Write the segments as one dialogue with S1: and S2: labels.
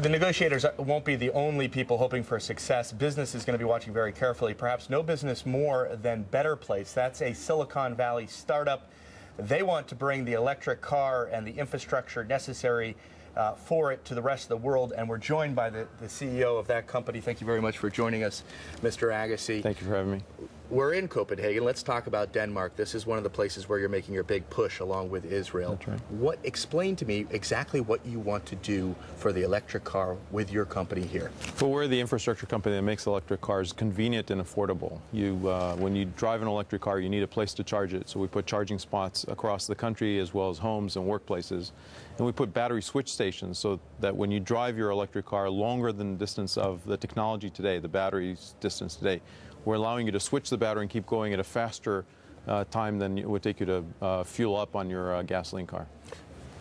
S1: The negotiators won't be the only people hoping for success. Business is going to be watching very carefully. Perhaps no business more than Better Place. That's a Silicon Valley startup. They want to bring the electric car and the infrastructure necessary uh, for it to the rest of the world. And we're joined by the, the CEO of that company. Thank you very much for joining us, Mr. Agassi.
S2: Thank you for having me.
S1: We're in Copenhagen. Let's talk about Denmark. This is one of the places where you're making your big push along with Israel.
S2: That's right.
S1: What explain to me exactly what you want to do for the electric car with your company here?
S2: Well, we're the infrastructure company that makes electric cars convenient and affordable. You, uh, when you drive an electric car, you need a place to charge it. So we put charging spots across the country as well as homes and workplaces. And we put battery switch stations so that when you drive your electric car longer than the distance of the technology today, the battery's distance today, we're allowing you to switch the battery and keep going at a faster uh, time than it would take you to uh, fuel up on your uh, gasoline car.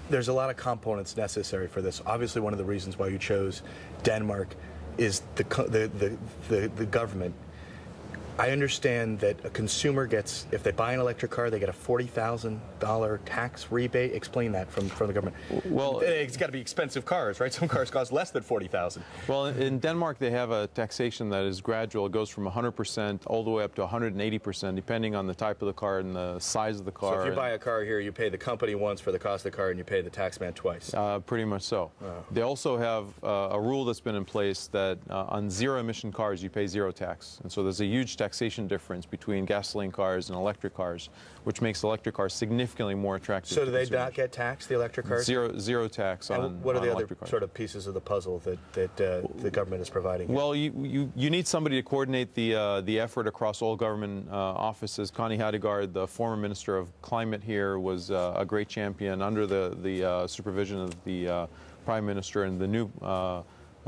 S1: There's a lot of components necessary for this. Obviously, one of the reasons why you chose Denmark is the, the, the, the, the government I understand that a consumer gets, if they buy an electric car, they get a $40,000 tax rebate. Explain that from, from the government. Well, it's got to be expensive cars, right? Some cars cost less than 40,000.
S2: Well, in Denmark, they have a taxation that is gradual. It goes from 100% all the way up to 180%, depending on the type of the car and the size of the car.
S1: So if you buy a car here, you pay the company once for the cost of the car, and you pay the taxman twice.
S2: Uh, pretty much so. Oh. They also have uh, a rule that's been in place that uh, on zero-emission cars, you pay zero tax. And so there's a huge tax taxation difference between gasoline cars and electric cars, which makes electric cars significantly more attractive.
S1: So do they not get taxed, the electric cars?
S2: Zero, zero tax
S1: and
S2: on
S1: What are the other
S2: cars.
S1: sort of pieces of the puzzle that, that uh, the government is providing?
S2: Well, you, you, you need somebody to coordinate the, uh, the effort across all government uh, offices. Connie Hedegaard, the former Minister of Climate here, was uh, a great champion under the, the uh, supervision of the uh, Prime Minister and the new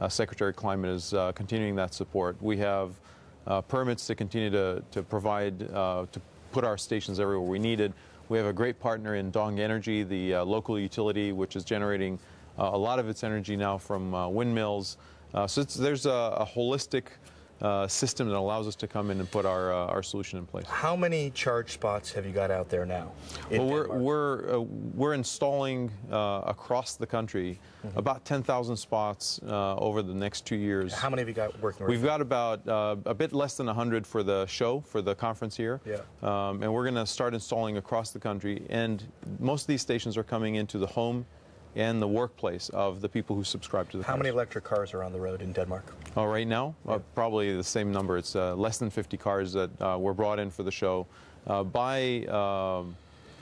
S2: Secretary of Climate is continuing that support. We have permits to continue to, to provide, uh, to put our stations everywhere we needed. We have a great partner in Dong Energy, the uh, local utility, which is generating uh, a lot of its energy now from uh, windmills. Uh, so there's a, a holistic uh, system that allows us to come in and put our, uh, our solution in place.
S1: How many charge spots have you got out there now?
S2: Well, we're, we're, uh, we're installing uh, across the country mm -hmm. about 10,000 spots uh, over the next two years.
S1: How many have you got working?
S2: We've got about uh, a bit less than 100 for the show, for the conference here.
S1: Yeah.
S2: Um, and we're going to start installing across the country. And most of these stations are coming into the home and the workplace of the people who subscribe to the
S1: How
S2: cars.
S1: many electric cars are on the road in Denmark?
S2: Oh, right now?
S1: Yeah.
S2: Uh, probably the same number. It's uh, less than 50 cars that uh, were brought in for the show. Uh, by um,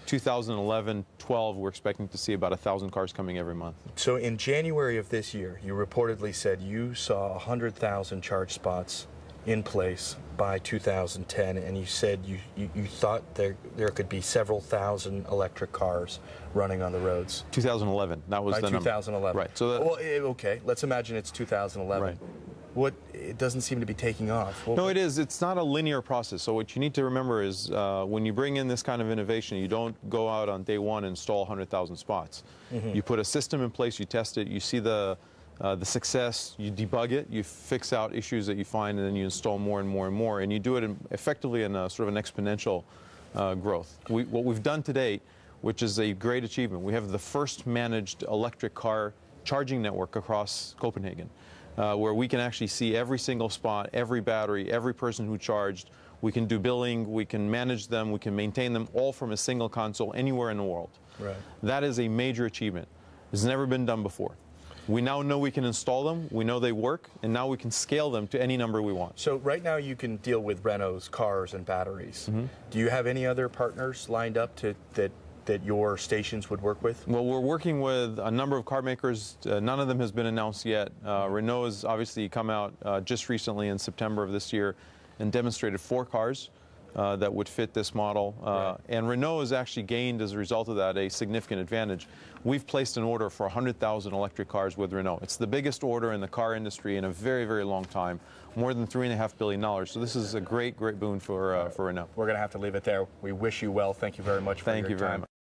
S2: 2011, 12, we're expecting to see about 1,000 cars coming every month.
S1: So in January of this year, you reportedly said you saw 100,000 charge spots in place by 2010, and you said you, you, you, thought there, there could be several thousand electric cars running on the roads.
S2: 2011, that was
S1: by
S2: the
S1: 2011.
S2: number. Right. So that,
S1: well, eh, okay, let's imagine it's 2011.
S2: Right.
S1: What it doesn't seem to be taking off.
S2: no, it is. It's not a linear process. So what you need to remember is uh, when you bring in this kind of innovation, you don't go out on day one and install 100,000 spots. Mm -hmm. You put a system in place, you test it, you see the uh, the success, you debug it, you fix out issues that you find, and then you install more and more and more, and you do it in, effectively in a sort of an exponential uh, growth. We, what we've done to date, which is a great achievement, we have the first managed electric car charging network across Copenhagen, uh, where we can actually see every single spot, every battery, every person who charged. We can do billing, we can manage them, we can maintain them all from a single console anywhere in the world.
S1: Right.
S2: That is a major achievement. It's never been done before. We now know we can install them, we know they work, and now we can scale them to any number we want.
S1: So right now you can deal with Renault's cars and batteries. Mm -hmm. Do you have any other partners lined up to that that your stations would work with?
S2: Well, we're working with a number of car makers. Uh, none of them has been announced yet. Uh, Renault has obviously come out uh, just recently in September of this year and demonstrated four cars. Uh, that would fit this model. Uh, right. And Renault has actually gained, as a result of that, a significant advantage. We've placed an order for 100,000 electric cars with Renault. It's the biggest order in the car industry in a very, very long time, more than $3.5 billion. So this is a great, great boon for, uh, for Renault.
S1: We're going to have to leave it there. We wish you well. Thank you very much for
S2: Thank
S1: your
S2: you
S1: time.
S2: very much.